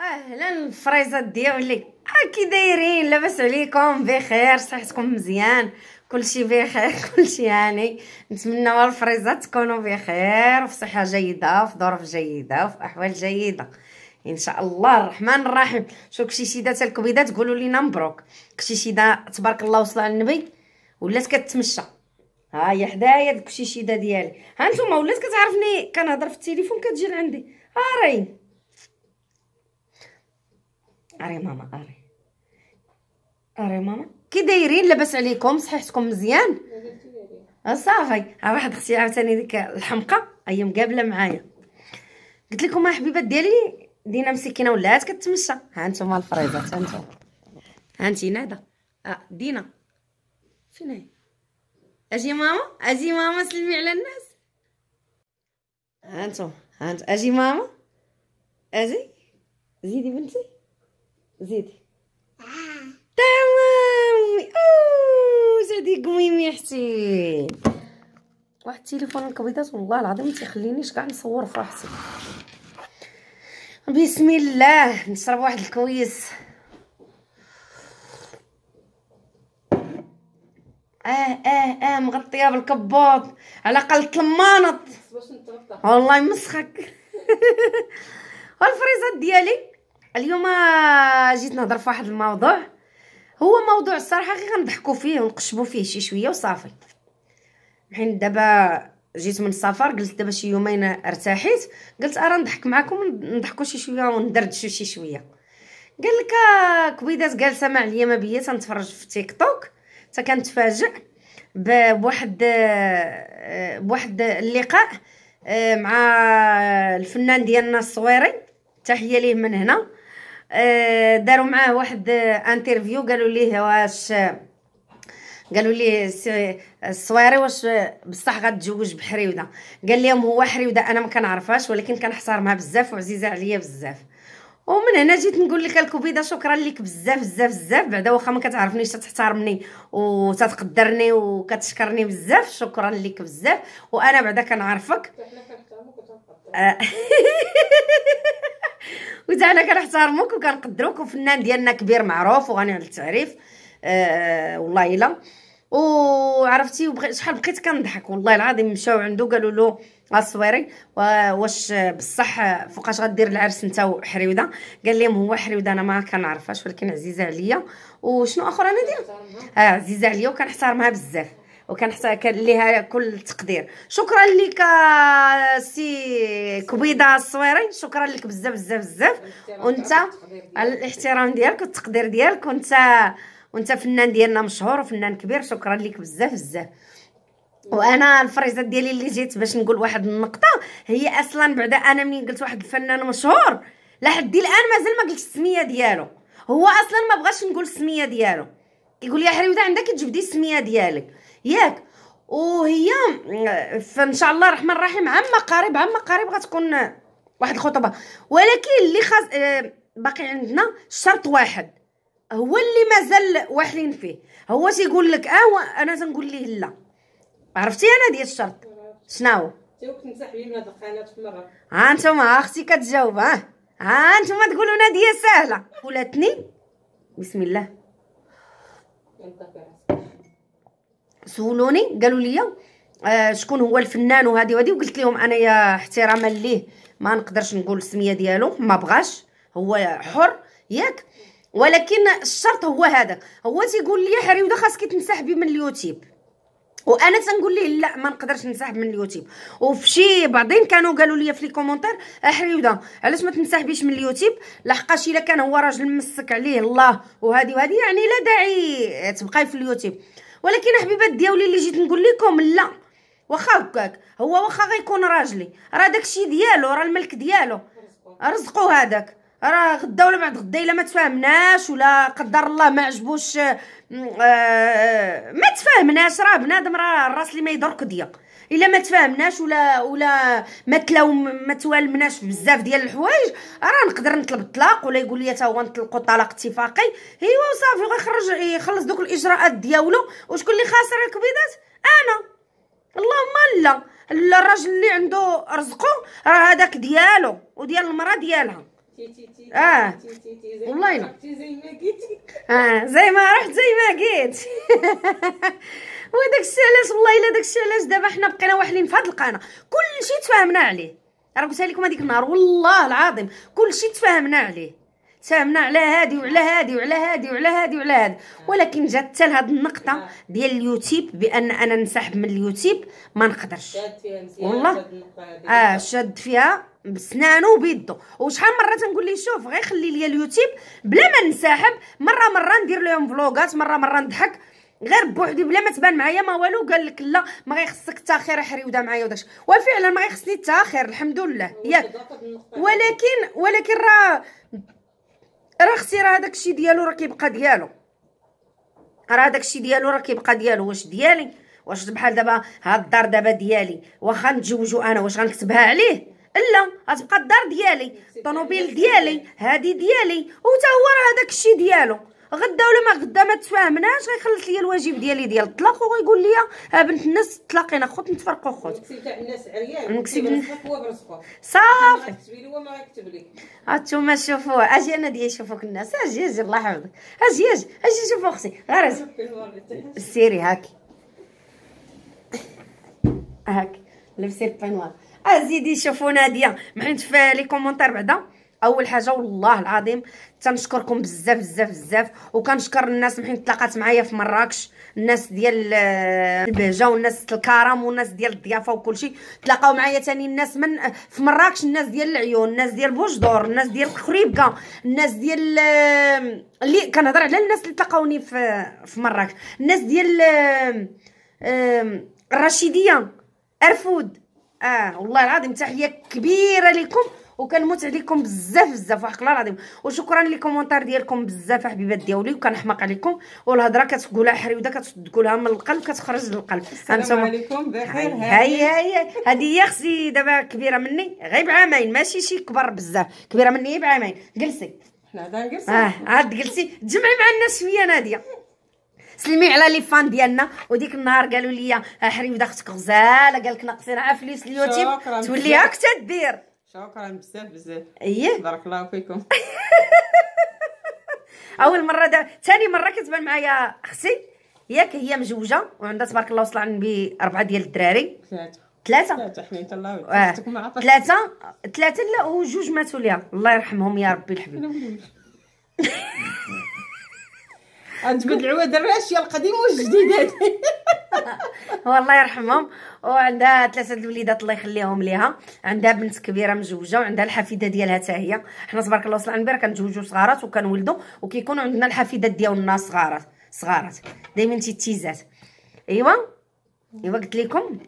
أهلا الفريزات ديالي ها كي دايرين لاباس عليكم بخير صحتكم مزيان. كلشي بخير كلشي هاني. نتمنى الفريزات تكونوا بخير وفي صحة جيدة وفي ظروف جيدة وفي أحوال جيدة. إن شاء الله الرحمن الرحيم. شو كشيشيدات الكبيدات تقولوا لينا مبروك. كشيشيده تبارك الله وصل على النبي. ولات كتمشى ها هي حدايا ديك الشيشيده ديالي. ها نتوما ولات كتعرفني كنهضر في التليفون كتجي لعندي. ها راهي. أري ماما أري. أري ماما. كي دايرين لاباس عليكم صحيحتكم مزيان. صافي. ها واحد أختي عاوتاني ديك الحمقى هي مقابلة معايا. قلت لكم حبيبات ديالي دينا مسكينة ولات كتمشى. ها أنتم الفريزات ها أنتم ها انت نادا آه دينا. فين هي؟ أجي ماما؟ أجي ماما سلمي على الناس. ها أنتم ها انت أجي ماما؟ أجي؟ زيدي بنتي؟ زيدي. تمام. أوه زادي قميمي حتي واحد التليفون الكبيضات والله العظيم ما تيخلينيش كاع نصور فرحتي بسم الله نشرب واحد الكويس. آه آه آه مغطية بالكبوط على الأقل تلمانط والله مسخك. والفريزات ديالي اليوم جيت نهضر في واحد الموضوع. هو موضوع الصراحة غير غنضحكوا فيه ونقشبوا فيه شي شوية وصافي. حين دابا جيت من السفر قلت دابا شي يومين ارتحيت قلت أرا نضحك معكم نضحكوا شي شوية وندردشوا شي شوية. قال لك كبيدات جالسه مع عليا ما بيا تنتفرج في تيك توك. حتى كنتفاجئ بواحد بواحد اللقاء مع الفنان ديالنا الصويري. تحيه ليه من هنا. داروا معاه واحد انترفيو قالوا ليه واش قالوا ليه الصويري واش بصح غتزوج بحريوده. قال لهم هو حريوده أنا ما كنعرفهاش ولكن كنحترمها بزاف وعزيزه عليا بزاف. ومن هنا جيت نقول لك الكبيده شكرا لك بزاف بزاف بزاف. بعدا واخا ما كتعرفنيش تحترمني وتتقدرني وكتشكرني بزاف شكرا لك بزاف. وأنا بعدا كنعرفك. وتعالى كنحترموك وكنقدروك وفنان ديالنا كبير معروف وغني على التعريف آه والله إلا. وعرفتي وبغي شحال بقيت كنضحك والله العظيم. مشاو عنده قالوا له الصويري واش بصح فوقاش غدير العرس انت وحريودة؟ قال لهم هو حريودة أنا ما كنعرفهاش ولكن عزيزة عليا وشنو آخر أنا دير؟ آه عزيزة عليا وكنحترمها بزاف. وكنحتاج ليها كل التقدير شكرا لك سي كبيده الصويري. شكرا لك بزاف بزاف بزاف. وانت على الاحترام ديالك والتقدير ديالك. وانت وانت فنان ديالنا مشهور وفنان كبير. شكرا لك بزاف بزاف. وأنا الفريزات ديالي اللي جيت باش نقول واحد النقطة هي أصلا بعدا أنا منين قلت واحد الفنان مشهور؟ لحد الآن مازال ما قلتش السمية ديالو. هو أصلا ما بغاش نقول السمية ديالو. يقول لي حريوده عندك تجبدي السمية ديالك. ياك. وهي فإن شاء الله الرحمن الرحيم عما قريب عما قريب غتكون واحد الخطبة. ولكن اللي خاص باقي عندنا شرط واحد. هو اللي مازال واحلين فيه. هو تيقول لك آه أنا تنقول ليه لا. عرفتي أنا ديال الشرط؟ شناهو؟ ها نتوما أختي كتجاوب ها. ها نتوما تقولوا ناديه سهلة. ولاتني بسم الله. سولوني قالوا لي آه شكون هو الفنان وهذه وهذه وقلت لهم أنا يا احتراما ليه ما نقدرش نقول السمية ديالو ما بغاش هو حر ياك. ولكن الشرط هو هذا هو تيقول لي حريوده خاصك تنسحبي من اليوتيوب. وأنا تنقول ليه لا ما نقدرش نسحب من اليوتيوب. وفي شي بعضين كانوا قالوا لي في les commentaires حريوده علاش ما تنسحبيش من اليوتيوب؟ لحقاش إلا كان هو راجل مسك عليه الله وهذه وهذه يعني لا داعي تبقاي في اليوتيوب. ولكن حبيبات ديالي اللي جيت نقول لكم لا. واخا هكاك هو واخا غيكون راجلي. راه داكشي ديالو راه الملك ديالو. رزقو هذاك. راه غدا ولا بعد غدا إلا ما تفاهمناش ولا قدر الله ما عجبوش آه ما تفاهمناش. راه بنادم راه الراس اللي ما يضرك ضيق. إلا ما تفاهمناش ولا ولا ما تلاو ما توالمناش بزاف ديال الحوايج راه نقدر نطلب الطلاق ولا يقول لي تا هو نطلقوا طلاق اتفاقي. إيوا وصافي غيخرج يخلص دوك الإجراءات ديالو. وشكون اللي خاسر الكبيدات؟ أنا. اللهم لا. الراجل اللي عنده رزقه راه هذاك ديالو وديال المرأة ديالها. آه. والله لا. زي ما قلتي. آه زي ما رحت زي ما جيت وداك الشيء علاش والله الا داك الشيء علاش دابا حنا بقينا واحلين في هاد القناة؟ كلشي تفاهمنا عليه. راه قلتها لكم هذيك النهار والله العظيم كلشي تفاهمنا عليه. تفاهمنا على هادي وعلى هادي وعلى هادي وعلى هادي وعلى هادي. ولكن جات حتى لهاد النقطة ديال اليوتيوب بأن أنا ننسحب من اليوتيوب ما نقدرش. والله؟ آه شاد فيها بسنانو وبيدو. وشحال مرة تنقول ليه شوف غير خلي لي اليوتيوب بلا ما ننسحب مرة مرة ندير لهم فلوغات مرة مرة نضحك غير بوحدي بلا ما تبان معايا ما والو قال لك لا ما غيخصك التاخير حريوده معايا وداكشي وفعلا ما غيخصني التاخير الحمد لله. ياك ولكن ولكن راه راه أختي راه هذاك الشيء ديالو راه كيبقى ديالو. راه هذاك الشيء ديالو راه كيبقى ديالو. واش ديالي؟ واش بحال دابا هاد الدار دابا ديالي؟ واخا نتزوجو أنا واش غنكتبها عليه؟ لا غتبقى الدار ديالي. الطوموبيل ديالي هادي ديالي. وتا هو راه هذاك الشيء ديالو. غدا ولا ما غدا ما تفاهمناش. غيخلص ليا الواجب ديالي ديال الطلاق وغيقول لي آه بنت الناس تلاقينا خوت نتفرقوا خوت. برزقك صافي غتكتبي لي هو ما غيكتب لك هانتوما شوفوا أجي أنا ديال يشوفوك الناس. أجي أجي الله يحفظك أجي أجي أجي شوفوا أختي. غير أجي. سيري هاكي هاكي لبسي ال peignoir ازيدي شوفوا نادية. محيت في les commentaires بعدا. أول حاجة والله العظيم تنشكركم بزاف بزاف بزاف. وكنشكر الناس محيت تلاقات معايا في مراكش. الناس ديال آه، البهجة والناس الكرم والناس ديال الضيافة وكلشي تلاقاو معايا تاني الناس من في مراكش الناس ديال العيون الناس ديال بوجدور الناس ديال خريبكه الناس ديال آه، اللي كنهضر على الناس اللي تلاقاوني في في مراكش. الناس ديال آه، الرشيديه أرفود. آه والله العظيم تحية كبيرة لكم. وكنموت عليكم بزاف بزاف وحق الله العظيم. وشكرا لل commentaires ديالكم بزاف حبيبات ديالي وكنحماق عليكم. والهضرة كتقولها حريوده كتقولها من القلب كتخرج للقلب. السلام عليكم بخير هاي هاي هذه هي أختي دابا كبيرة مني غير بعامين ماشي شي كبر بزاف. كبيرة مني بعامين جلسي. حنا نجلس آه عاد جلسي. تجمعي مع الناس شوية نادية. سلمي على لي فان ديالنا. وديك النهار قالوا لي آه، حريوده أختك غزالة قال لك ناقصين فلوس اليوتيوب شكراً. تولي بزاف. هاك تدير شكرا بزاف بزاف إيه. بارك الله فيكم. أول مرة دا ثاني مرة كتبان معايا أختي. ياك هي مزوجه وعندها تبارك الله وصل عن باربعه ديال الدراري. ثلاثة. ثلاثة. حميت الله آه. ثلاثة. ثلاثة لا وجوج ماتوا ليها. الله يرحمهم يا ربي الحبيب غنجبد العواد الراشيه القديم والجديد هادي والله يرحمهم. وعندها ثلاثة الوليدات الله يخليهم ليها. عندها بنت كبيرة مزوجة وعندها الحفيدة ديالها حتى هي. حنا تبارك الله وصل عن كنتزوجوا صغارات وكنولدوا وكيكونوا عندنا الحفيدات ديالنا صغارات صغارات. دائما تيتيزات ايوا ايوا قلت لكم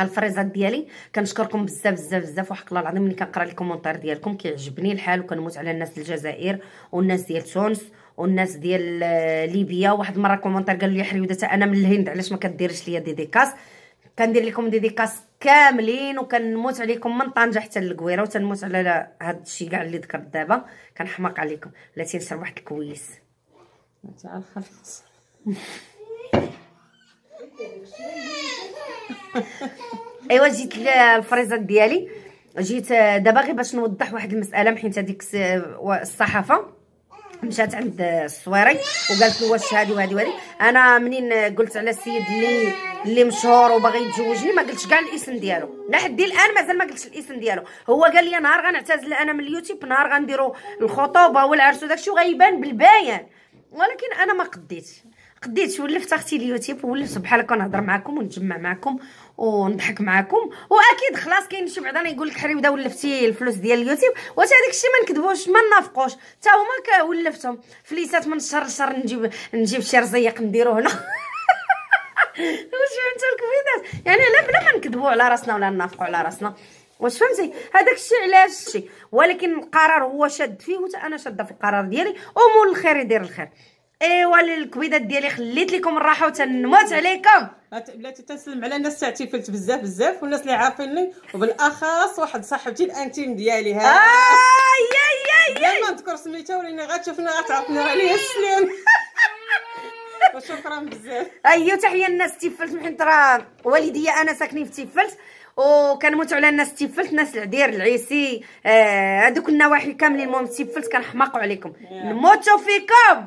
الفريزات ديالي. كنشكركم بزاف بزاف بزاف. وحق الله العظيم ملي كنقرا les commentaires ديالكم كيعجبني الحال وكنموت على الناس الجزائر والناس ديال تونس والناس ديال ليبيا. واحد المرة commentaire قال لي حريوده تا أنا من الهند علاش ما كديرش ليا dédicace كندير لكم dédicace كاملين وكنموت عليكم من طنجة حتى للقويرة وتنموت على هاد الشيء كاع اللي ذكرت دابا. كنحماق عليكم. بلاتي نشرب واحد الكويس. تعال أيوا جيت الفريزات ديالي. جيت دابا غير باش نوضح واحد المسألة حيت هذيك الصحافة. مشات عند الصويري وقالت له واش هادي وهادي وهادي. أنا منين قلت على السيد اللي اللي مشهور وباغي يتزوجني ما قلتش كاع الاسم ديالو. لحد الآن مازال ما قلتش الاسم ديالو. هو قال لي نهار غنعتزل أنا من اليوتيوب نهار غنديروا الخطوبة والعرس وداكشي وغيبان بالباين. ولكن أنا ما قديتش. قديت ولفت أختي اليوتيوب ولفت بحال هكا نهضر معكم ونتجمع معكم ونضحك معكم وأكيد خلاص كاين شي بعدا يقول لك حريوده ولفتي الفلوس ديال اليوتيوب. واش هذاك الشيء ما نكذبوش ما نافقوش حتى هما ولفتهم. فليسات من شهر لشهر نجيب نجيب شي رزيق نديرو هنا. واش فهمتوا الكبيدات يعني لا بلا ما نكذبوا على راسنا ولا نافقوا على راسنا. واش فهمتي؟ هذاك الشيء علاش الشيء ولكن القرار هو شاد فيه وتا أنا شادة في القرار ديالي. ومول الخير يدير الخير. ايوا الكبيدات ديالي خليت لكم الراحة وتنموت عليكم. بلاتي تنسلم على الناس تاع تيفلت بزاف بزاف والناس اللي عارفيني وبالأخص واحد صاحبتي ال intime ديالي آه ها يا يا. يا ما نذكر سميتها ولينا غتشوفنا غتعرفنا عليها السلام وشكرا بزاف. ايوا تحية الناس تيفلت حيت راه والديا أنا ساكنين في تيفلت وكنموتوا على الناس تيفلت ناس العدير العيسي آه، هذوك النواحي كاملين المهم تيفلت كنحماقوا عليكم. نموتوا فيكم!